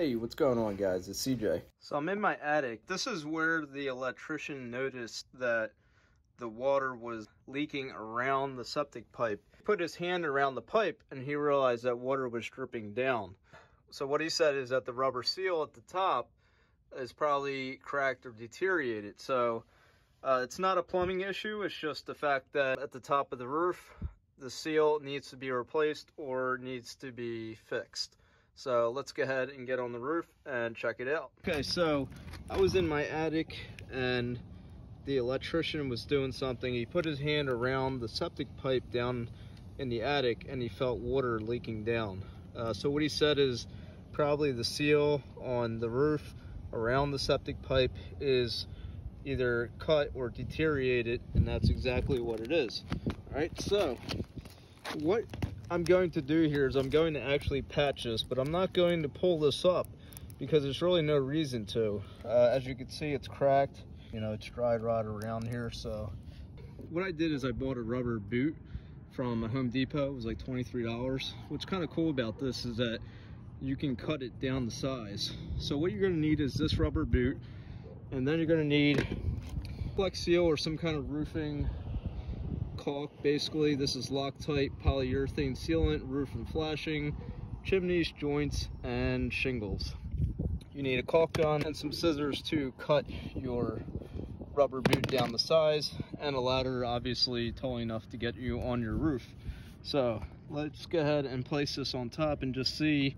Hey, what's going on guys? It's CJ. So I'm in my attic. This is where the electrician noticed that the water was leaking around the septic pipe. He put his hand around the pipe and he realized that water was dripping down. So what he said is that the rubber seal at the top is probably cracked or deteriorated. So uh, it's not a plumbing issue. It's just the fact that at the top of the roof, the seal needs to be replaced or needs to be fixed. So let's go ahead and get on the roof and check it out. Okay, so I was in my attic and the electrician was doing something. He put his hand around the septic pipe down in the attic and he felt water leaking down. Uh, so what he said is probably the seal on the roof around the septic pipe is either cut or deteriorated and that's exactly what it is. All right, so what I'm going to do here is I'm going to actually patch this, but I'm not going to pull this up because there's really no reason to. Uh, as you can see, it's cracked. You know, it's dried rot around here. So what I did is I bought a rubber boot from Home Depot. It was like $23. What's kind of cool about this is that you can cut it down the size. So what you're going to need is this rubber boot, and then you're going to need Flex Seal or some kind of roofing caulk basically. This is Loctite polyurethane sealant, roof and flashing, chimneys, joints, and shingles. You need a caulk gun and some scissors to cut your rubber boot down the size and a ladder obviously tall enough to get you on your roof. So let's go ahead and place this on top and just see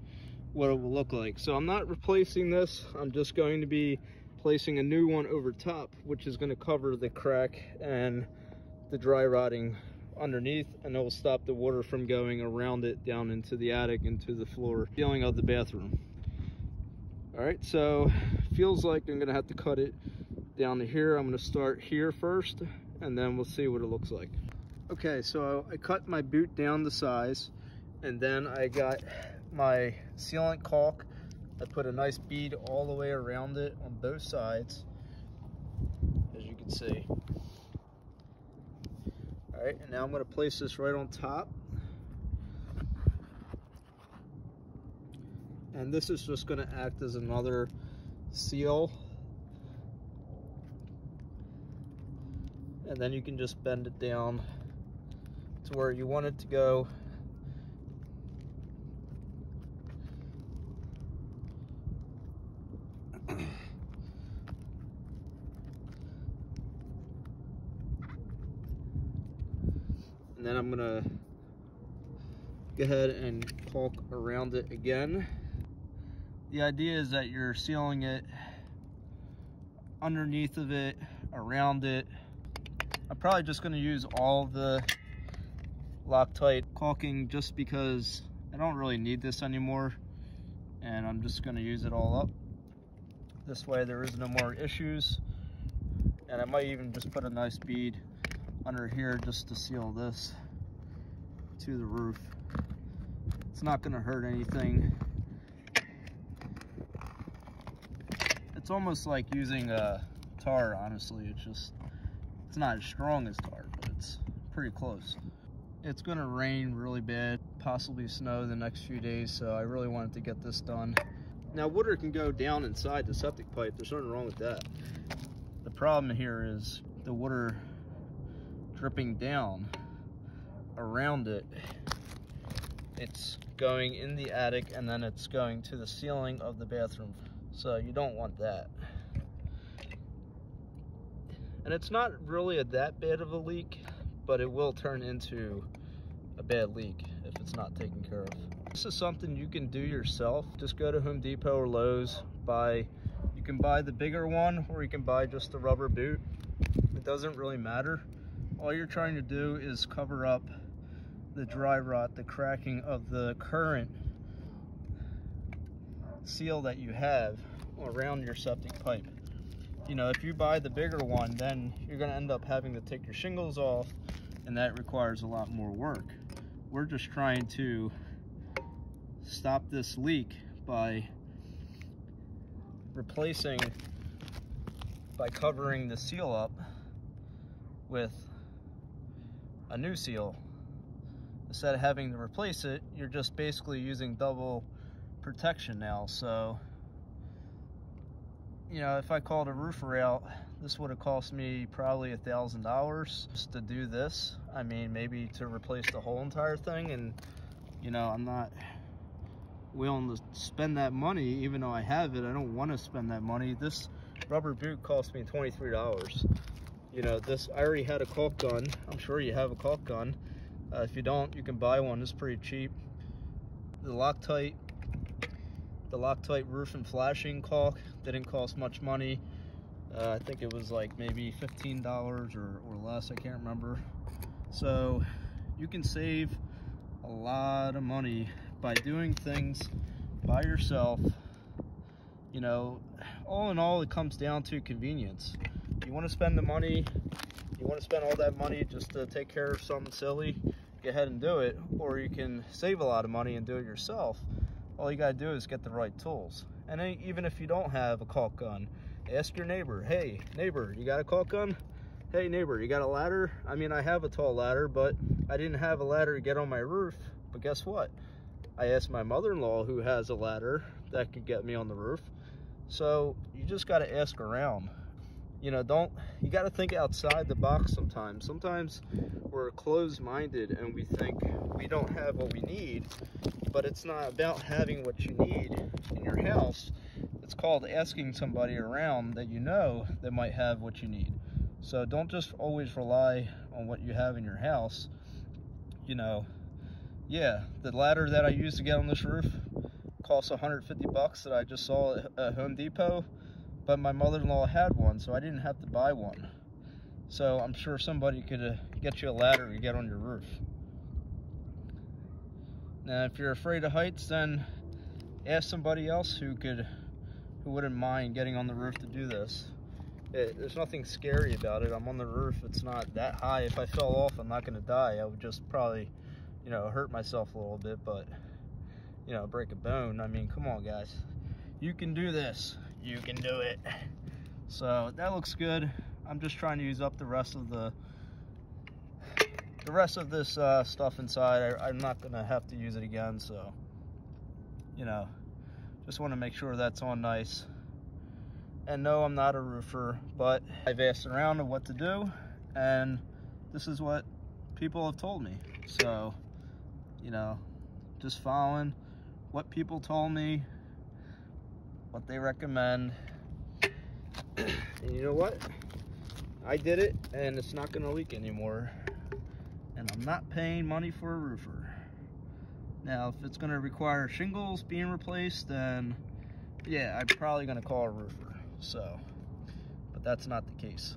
what it will look like. So I'm not replacing this. I'm just going to be placing a new one over top, which is going to cover the crack and the dry rotting underneath and it will stop the water from going around it down into the attic into the floor ceiling of the bathroom. All right so feels like i'm gonna have to cut it down to here. I'm gonna start here first and then we'll see what it looks like. Okay so i cut my boot down the size and then i got my sealant caulk. I put a nice bead all the way around it on both sides as you can see and now I'm gonna place this right on top. And this is just gonna act as another seal. And then you can just bend it down to where you want it to go. And then I'm gonna go ahead and caulk around it again. The idea is that you're sealing it underneath of it, around it. I'm probably just gonna use all the Loctite caulking just because I don't really need this anymore and I'm just gonna use it all up. This way there is no more issues and I might even just put a nice bead under here just to seal this to the roof. It's not gonna hurt anything. It's almost like using a tar, honestly. It's just, it's not as strong as tar, but it's pretty close. It's gonna rain really bad, possibly snow the next few days, so I really wanted to get this done. Now water can go down inside the septic pipe, there's nothing wrong with that. The problem here is the water dripping down around it. It's going in the attic and then it's going to the ceiling of the bathroom. So you don't want that. And it's not really a, that bad of a leak, but it will turn into a bad leak if it's not taken care of. This is something you can do yourself. Just go to Home Depot or Lowe's, buy, you can buy the bigger one or you can buy just a rubber boot. It doesn't really matter all you're trying to do is cover up the dry rot, the cracking of the current seal that you have around your septic pipe. You know, if you buy the bigger one, then you're gonna end up having to take your shingles off and that requires a lot more work. We're just trying to stop this leak by replacing, by covering the seal up with a new seal. Instead of having to replace it, you're just basically using double protection now. So you know, if I called a roofer out, this would have cost me probably a thousand dollars just to do this. I mean, maybe to replace the whole entire thing. And, you know, I'm not willing to spend that money, even though I have it. I don't want to spend that money. This rubber boot cost me $23. You know, this, I already had a caulk gun. I'm sure you have a caulk gun. Uh, if you don't, you can buy one. It's pretty cheap. The Loctite the Loctite roof and flashing caulk didn't cost much money. Uh, I think it was like maybe $15 or, or less, I can't remember. So you can save a lot of money by doing things by yourself. You know, all in all, it comes down to convenience. You want to spend the money, you want to spend all that money just to take care of something silly, go ahead and do it. Or you can save a lot of money and do it yourself all you gotta do is get the right tools. And even if you don't have a caulk gun, ask your neighbor, hey, neighbor, you got a caulk gun? Hey, neighbor, you got a ladder? I mean, I have a tall ladder, but I didn't have a ladder to get on my roof. But guess what? I asked my mother-in-law who has a ladder that could get me on the roof. So you just gotta ask around. You know, don't, you gotta think outside the box sometimes. Sometimes we're closed-minded and we think we don't have what we need but it's not about having what you need in your house. It's called asking somebody around that you know that might have what you need. So don't just always rely on what you have in your house. You know, yeah, the ladder that I used to get on this roof costs 150 bucks that I just saw at Home Depot, but my mother-in-law had one, so I didn't have to buy one. So I'm sure somebody could uh, get you a ladder to get on your roof. Now, if you're afraid of heights, then ask somebody else who could, who wouldn't mind getting on the roof to do this. It, there's nothing scary about it. I'm on the roof. It's not that high. If I fell off, I'm not going to die. I would just probably, you know, hurt myself a little bit, but, you know, break a bone. I mean, come on, guys. You can do this. You can do it. So that looks good. I'm just trying to use up the rest of the the rest of this uh, stuff inside, I, am not gonna have to use it again, so, you know, just wanna make sure that's on nice. And no, I'm not a roofer, but I've asked around of what to do, and this is what people have told me. So, you know, just following what people told me, what they recommend. and you know what? I did it, and it's not gonna leak anymore and I'm not paying money for a roofer. Now, if it's gonna require shingles being replaced, then yeah, I'm probably gonna call a roofer, so, but that's not the case.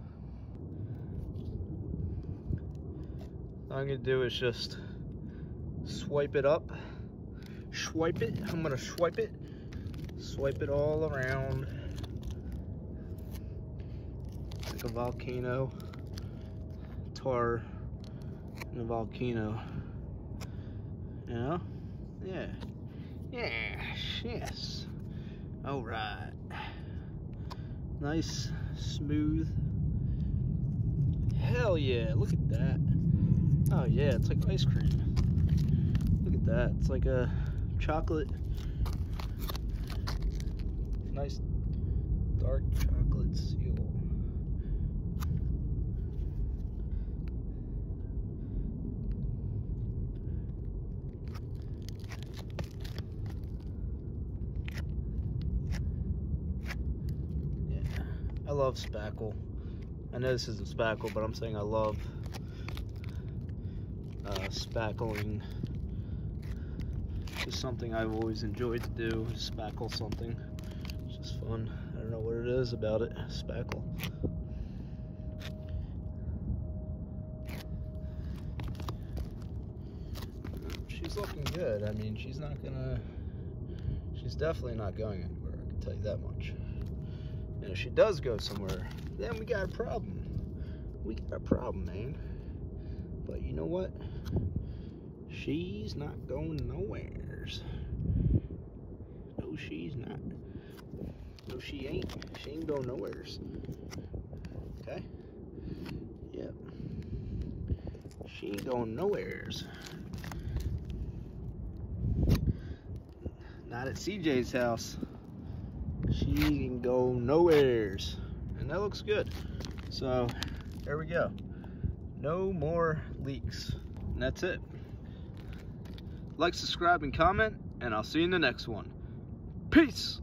All I'm gonna do is just swipe it up, swipe it, I'm gonna swipe it, swipe it all around like a volcano tar in a volcano. You know? Yeah. Yes, yes. All right. Nice, smooth. Hell yeah, look at that. Oh yeah, it's like ice cream. Look at that, it's like a chocolate. Nice dark chocolate seal. Yeah, I love spackle. I know this isn't spackle, but I'm saying I love uh, spackling. Just something I've always enjoyed to do, spackle something. I don't know what it is about it, spackle. She's looking good. I mean, she's not gonna, she's definitely not going anywhere, I can tell you that much. And if she does go somewhere, then we got a problem. We got a problem, man. But you know what? She's not going nowheres. No, she's not. No, she ain't. She ain't going nowheres. Okay? Yep. She ain't going nowheres. Not at CJ's house. she can go nowheres. And that looks good. So there we go. No more leaks. And that's it. Like, subscribe, and comment, and I'll see you in the next one. Peace!